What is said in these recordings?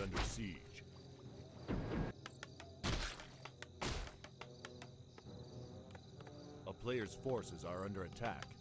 Under siege. A player's forces are under attack.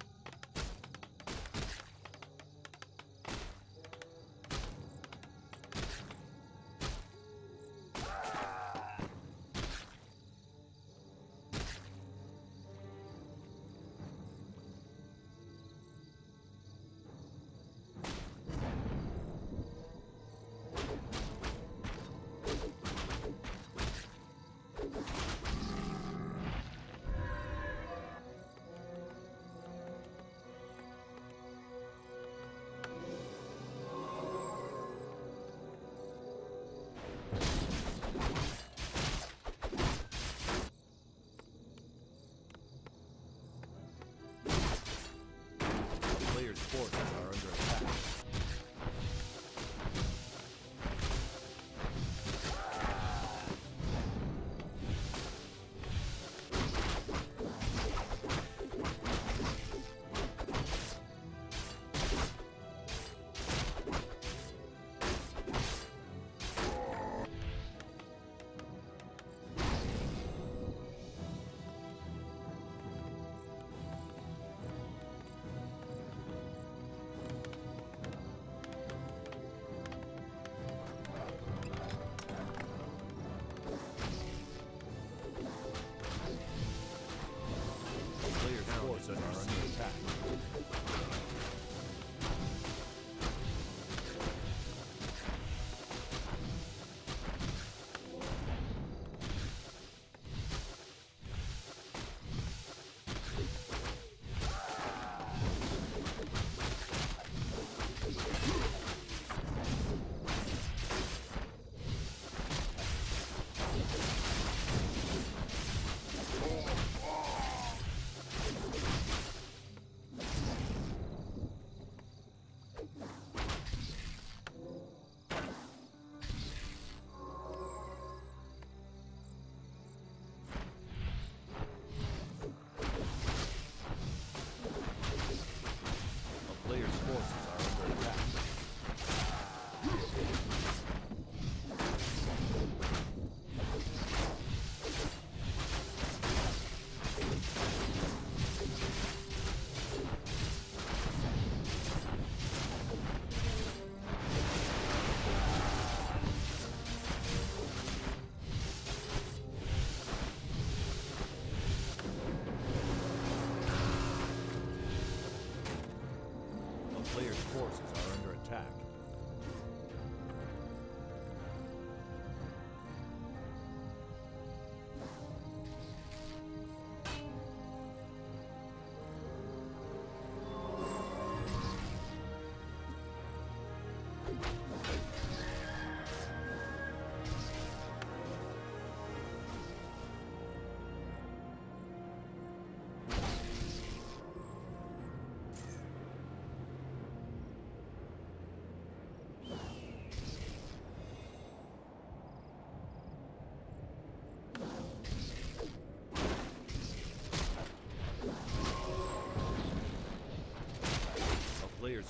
Player's under attack. Player's forces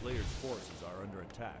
A player's forces are under attack.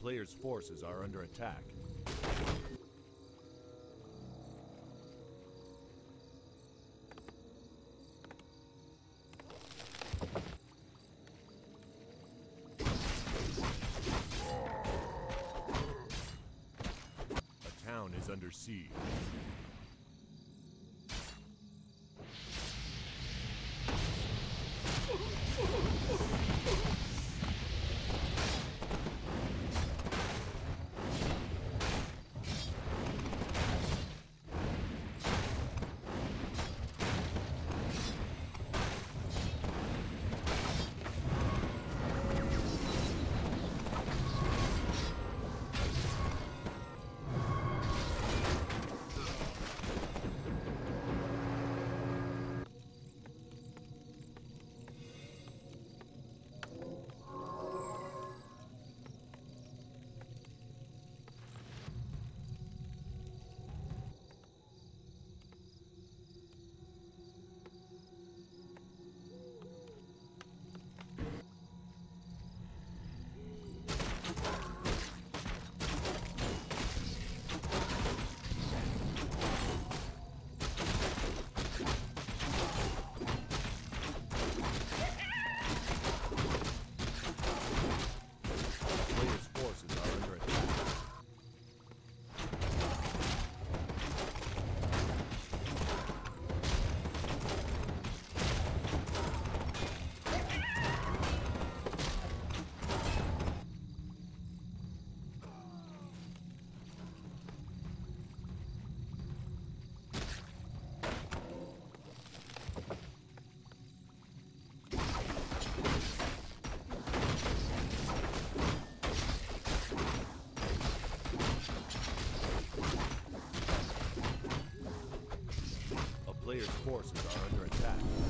Player's forces are under attack. A town is under siege. A forces are under attack.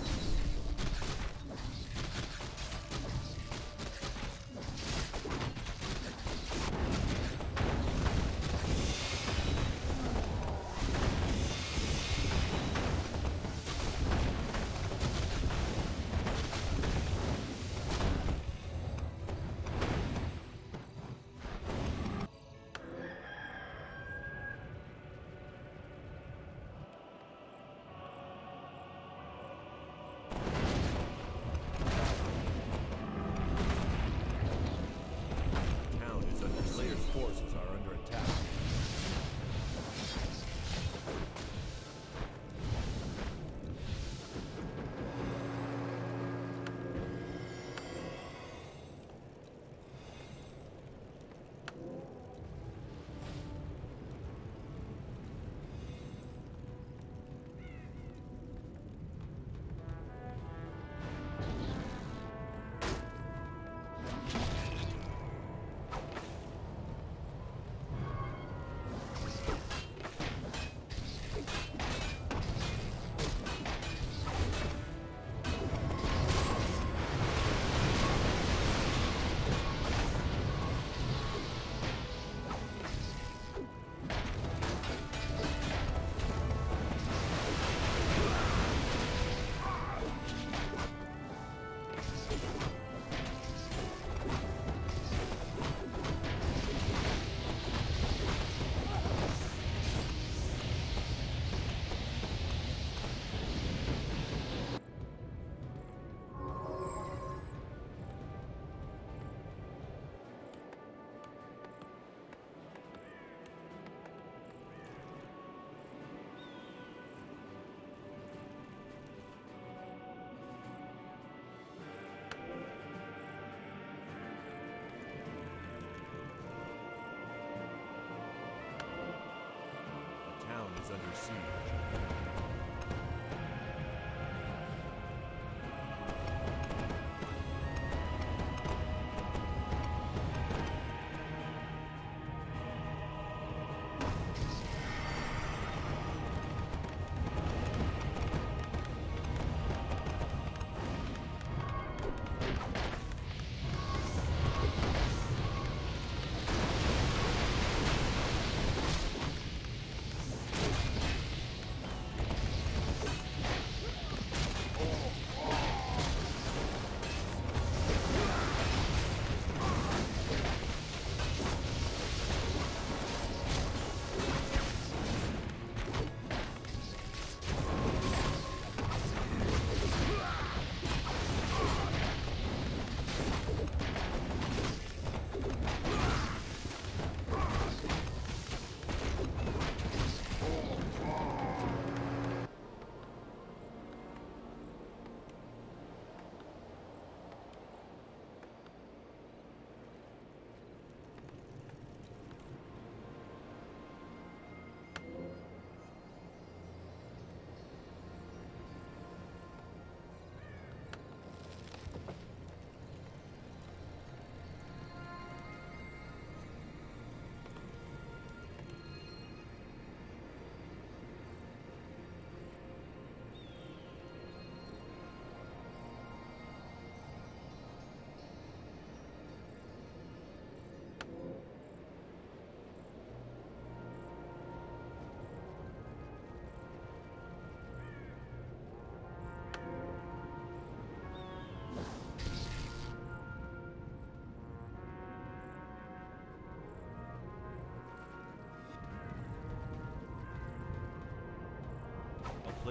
Under siege.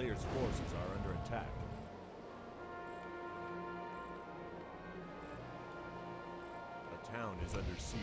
Player's forces are under attack. A town is under siege.